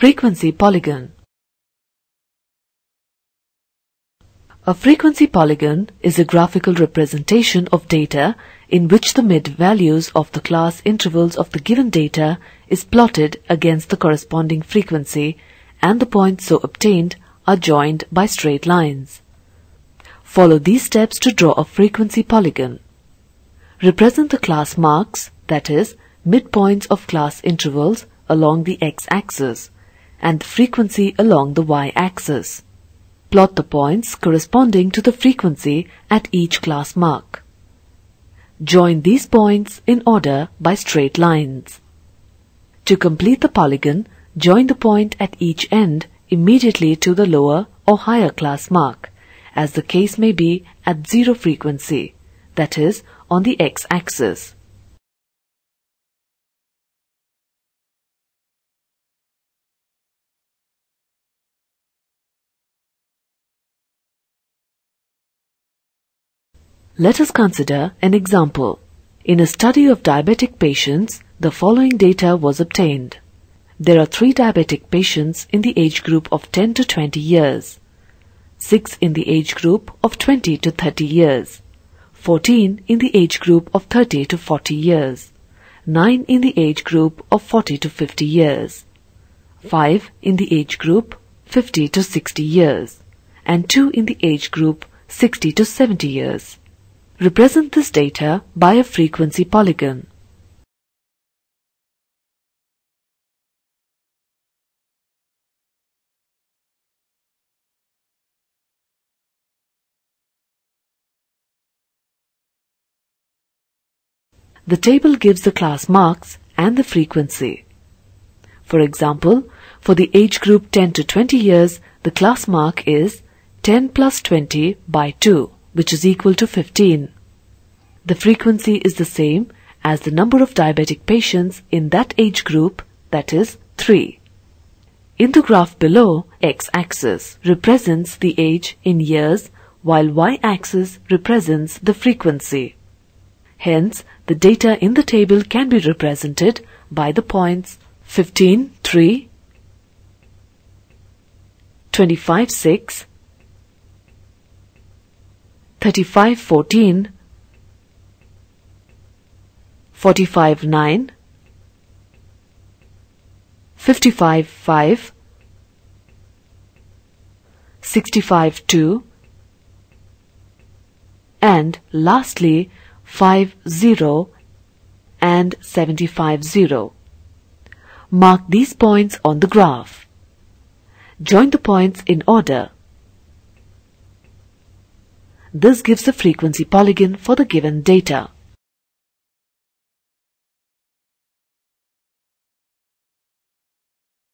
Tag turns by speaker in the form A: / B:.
A: Frequency polygon A frequency polygon is a graphical representation of data in which the mid-values of the class intervals of the given data is plotted against the corresponding frequency and the points so obtained are joined by straight lines. Follow these steps to draw a frequency polygon. Represent the class marks, that is, midpoints of class intervals along the x-axis and the frequency along the y-axis. Plot the points corresponding to the frequency at each class mark. Join these points in order by straight lines. To complete the polygon, join the point at each end immediately to the lower or higher class mark, as the case may be at zero frequency, that is, on the x-axis. Let us consider an example. In a study of diabetic patients, the following data was obtained. There are three diabetic patients in the age group of 10 to 20 years, 6 in the age group of 20 to 30 years, 14 in the age group of 30 to 40 years, 9 in the age group of 40 to 50 years, 5 in the age group 50 to 60 years, and 2 in the age group 60 to 70 years. Represent this data by a frequency polygon. The table gives the class marks and the frequency. For example, for the age group 10 to 20 years, the class mark is 10 plus 20 by 2, which is equal to 15. The frequency is the same as the number of diabetic patients in that age group, that is 3. In the graph below, x-axis represents the age in years while y-axis represents the frequency. Hence, the data in the table can be represented by the points 15, 3, 25, 6, 35, 14, 45, 9, 55, 5, 65, 2, and lastly 5, 0 and 75, 0. Mark these points on the graph. Join the points in order. This gives the frequency polygon for the given data.